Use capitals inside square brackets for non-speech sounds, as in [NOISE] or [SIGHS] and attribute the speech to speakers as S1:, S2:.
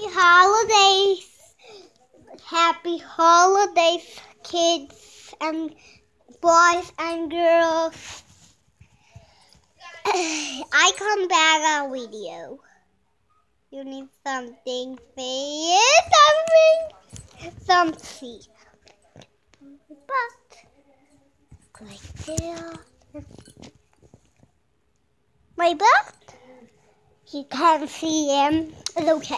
S1: holidays. Happy holidays, kids and boys and girls. [SIGHS] I come back on video. You need something for something, something. But like there, my butt. You can't see him. It's okay.